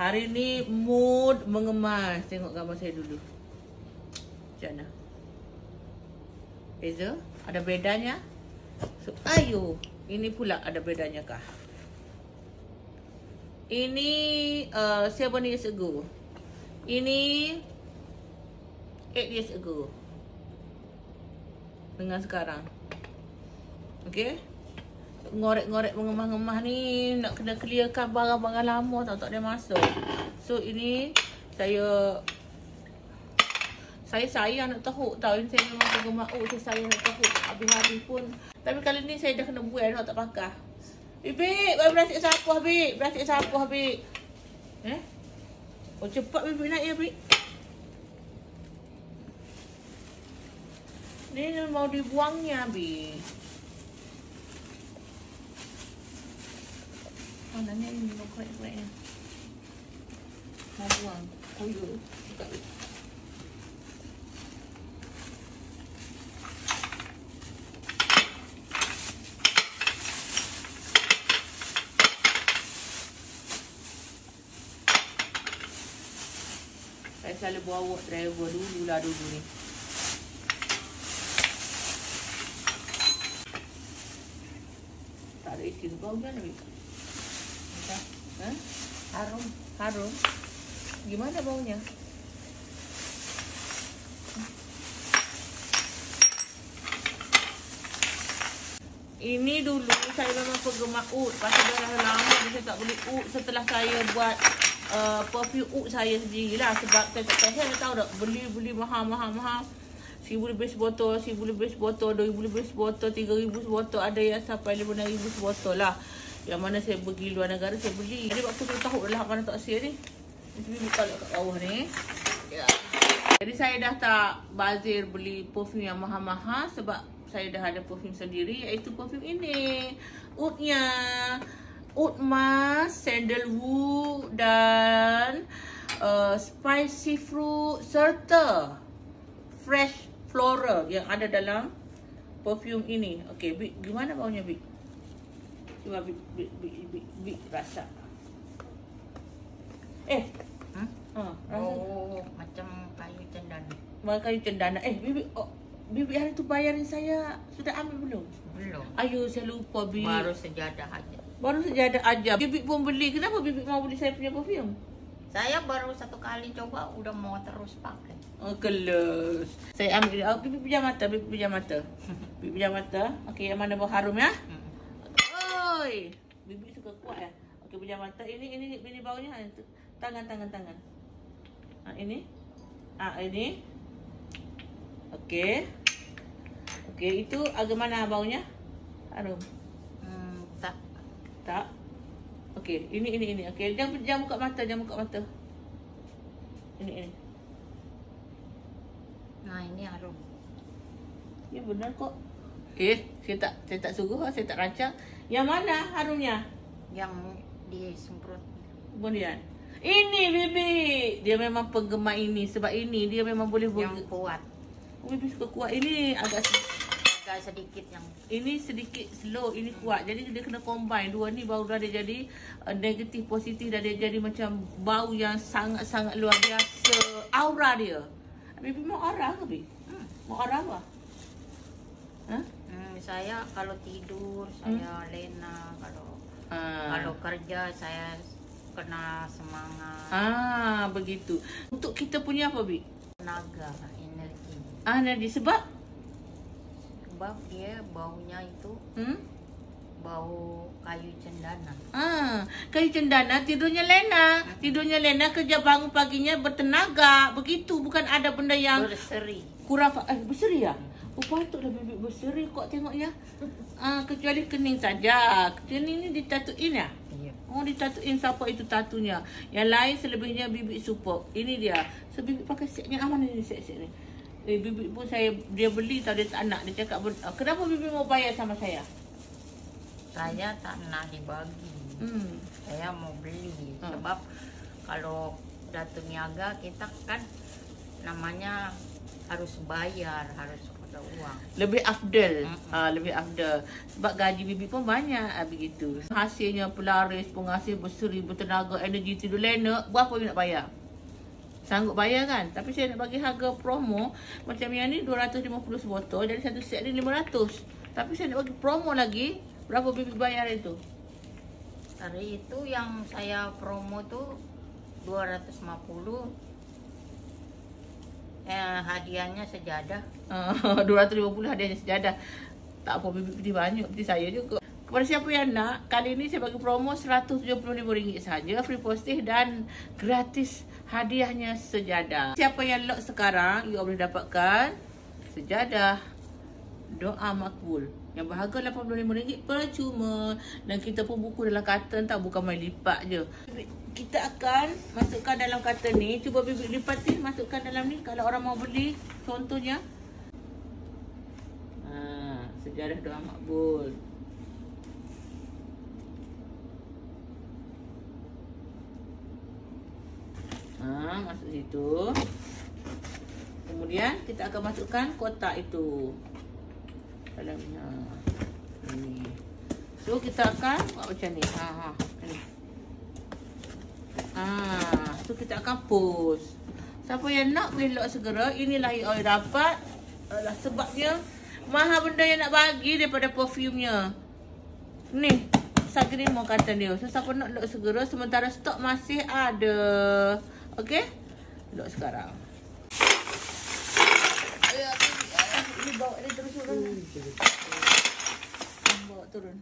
Hari ni mood mengemas. Tengok gambar saya dulu. Macam mana? Beza? Ada bedanya? So, ayo. Ini pula ada bedanya kah? Ini uh, seven years ago. Ini eight years ago. Dengan sekarang. Okay? Ngorek-ngorek mengemah-ngemah ni nak kena clearkan barang-barang lama tau tak ada masuk. So ini saya saya sayang nak tahu tau. Ini saya memang penggemar oh saya sayang nak tahu habis-habis pun. Tapi kali ni saya dah kena buat nak tak pakai Bibik, kau berasik sapu Bibik Berasik sapu Bibik Eh? Oh cepat Bibik naik ya Bibik Ni mau dibuangnya Bibik Mana ni ni mau korek-korek ni Mau buang Oh ya Saya selalu bawa driver dulu lah dulu ni. Tak ada isi bau kan Nabi? Entah. Ha? Harum. Harum. Gimana baunya? Ini dulu saya memang penggemar oud Pasal dah lama saya tak beli oud Setelah saya buat uh, perfume oud saya sendirilah Sebab saya tak tahu, saya tahu tak Beli-beli mahal-mahal-mahal Seribu lebih sebotol, seribu lebih sebotol, dua ribu lebih sebotol, tiga ribu sebotol Ada yang sampai lima ribu sebotol lah Yang mana saya pergi luar negara saya beli Jadi waktu saya tahu dah mana tak sia ni Jadi buka kat bawah ni Ya jadi saya dah tak bazir beli perfume yang mahal-mahal sebab saya dah ada perfume sendiri iaitu perfume ini. Oudnya oud mask, sandalwood dan uh, spicy fruit serta fresh floral yang ada dalam perfume ini. Okey, gimana baunya Bik? Cuba Bik, Bik, Bik, Bik, Bik rasa. Eh, Hmm? ha, rasa. Oh, macam kayu cendana. Makan kayu cendana. Eh, Bibi, oh, Bibi hari tu bayarin saya sudah ambil belum? Belum. Ayo, saya lupa, Bibi. Baru sejadah aja. Baru saja ada aja. Bibi pun beli. Kenapa Bibi mau beli saya punya perfume? Saya baru satu kali coba udah mau terus pakai. Oh, kelas. Saya ambil. Oh, Bibi pejam mata, Bibi pejam mata. Bibi pejam mata. Okey, yang mana bau harum ya? Oi. Bibi suka kuat ya. Okey, pejam mata. Ini ini ini baunya. Tangan tangan tangan. Ah, ini. Ah, ini. Okey. Okey, itu agak mana baunya? Harum. Hmm, tak. Tak. Okey, ini ini ini. Okey, jangan jangan buka mata, jangan buka mata. Ini ini. Nah, ini harum. Ya benar kok. Okey, saya tak saya tak suruh, saya tak rancang. Yang mana harumnya? Yang disemprot. Kemudian. Ini Bibi. Dia memang penggemar ini sebab ini dia memang boleh Yang kuat. Oh, Bibi suka kuat. Ini agak se- Agak sedikit yang ini sedikit slow, ini kuat. Jadi dia kena combine dua ni baru dah dia jadi uh, negatif positif dah dia jadi macam bau yang sangat-sangat luar biasa aura dia. Bibi mau aura ke Bibi? hmm. Mau aura apa? Hmm, saya kalau tidur saya lena kalau Ah. kalau kerja saya kena semangat Ah, begitu. Untuk kita punya apa, Bi? tenaga energi Ah, energi sebab sebab dia baunya itu hmm? bau kayu cendana Ah, kayu cendana tidurnya lena. Tidurnya lena kerja bangun paginya bertenaga. Begitu bukan ada benda yang berseri kurang eh berseri ya? Oh patutlah bibik berseri kok tengoknya. Ah, kecuali kening saja. Kening ni ditatuin ya? iya Oh ditatuin siapa itu tatunya. Yang lain selebihnya bibik super. Ini dia. So bibik pakai setnya aman ini set-set ni. Eh bibik pun saya dia beli tau dia tak nak. Dia cakap "Ber- ah, kenapa bibik mau bayar sama saya? saya tak nak dibagi Hmm. saya mau beli Hmm. sebab kalau datu niaga kita kan namanya harus bayar harus uang. lebih afdal. Mm-mm. Ah lebih afdal. Sebab gaji bibi pun banyak ah, begitu. Hasilnya pelaris, penghasil berseri, bertenaga, energi tidur lena, berapa you nak bayar? Sanggup bayar kan? Tapi saya nak bagi harga promo macam yang ni 250 sebotol jadi satu set ni 500. Tapi saya nak bagi promo lagi. Berapa bibi bayar itu? Hari itu yang saya promo tuh 250. Eh, hadiahnya sejadah. Ah, 250 hadiahnya sejadah. Tak apa bibi pilih banyak seperti saya juga. Kepada siapa yang nak, kali ini saya bagi promo RM175 saja free posting dan gratis hadiahnya sejadah. Siapa yang lock sekarang, you boleh dapatkan sejadah doa makbul yang berharga RM85 percuma. Dan kita pun buku dalam karton tak bukan main lipat je. Kita akan masukkan dalam karton ni. Cuba bibit lipat ni masukkan dalam ni. Kalau orang mau beli contohnya. Ha, sejarah doa makbul ha, masuk situ. Kemudian kita akan masukkan kotak itu dalamnya ini. So kita akan buat macam ni. Ha ha. Ni. Ha so kita akan post. Siapa yang nak boleh lock segera inilah yang awak dapat. Alah, sebabnya mahal benda yang nak bagi daripada perfume-nya. Ni Sagri mau kata dia. So siapa nak lock segera Sementara stok masih ada. Okay Lock sekarang Ayah, Ini bawa dia terus turun Bawa turun